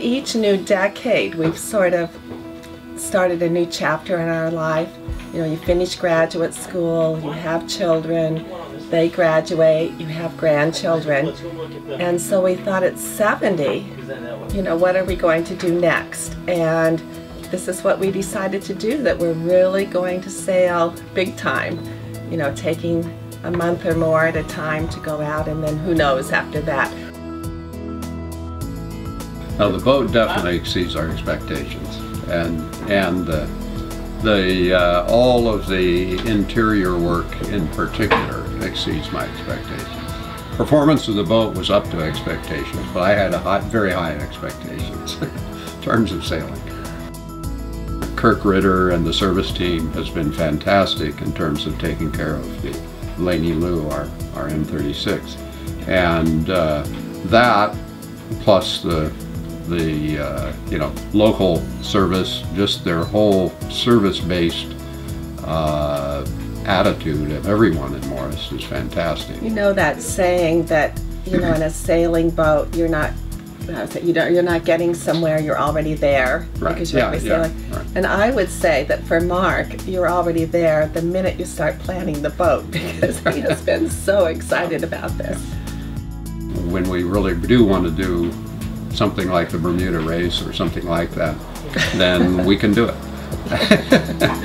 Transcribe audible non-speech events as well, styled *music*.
each new decade, we've sort of started a new chapter in our life. You know, you finish graduate school, you have children, they graduate, you have grandchildren. And so we thought at 70, you know, what are we going to do next? And this is what we decided to do, that we're really going to sail big time, you know, taking a month or more at a time to go out and then who knows after that. Now the boat definitely exceeds our expectations and and the uh, all of the interior work in particular exceeds my expectations. Performance of the boat was up to expectations, but I had a high, very high expectations *laughs* in terms of sailing. Kirk Ritter and the service team has been fantastic in terms of taking care of the Laney Lou, our, our M36. And uh, that, plus the the uh, you know local service, just their whole service-based uh, attitude of everyone in Morris is fantastic. You know that saying that you know in a sailing boat you're not you don't, you're not getting somewhere, you're already there right. because you're yeah, already yeah, sailing. right. And I would say that for Mark, you're already there the minute you start planning the boat *laughs* because he has been so excited about this. When we really do want to do something like the Bermuda race or something like that, then we can do it. *laughs*